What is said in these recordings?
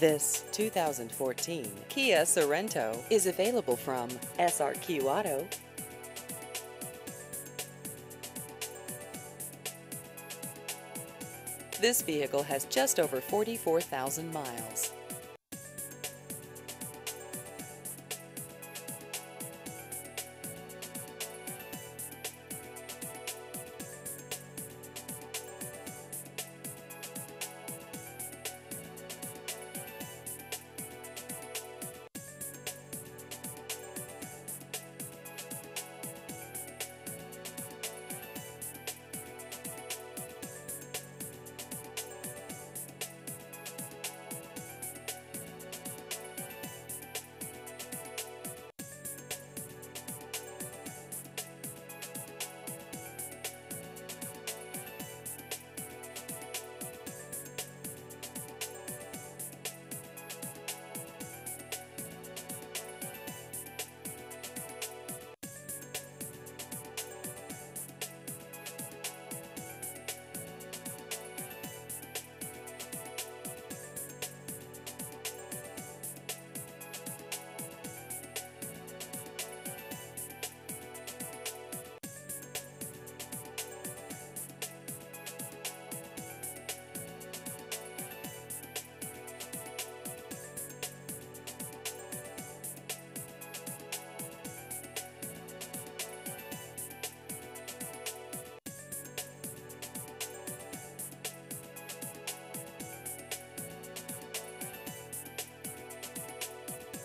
This 2014 Kia Sorento is available from SRQ Auto. This vehicle has just over 44,000 miles.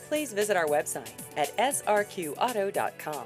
Please visit our website at srqauto.com.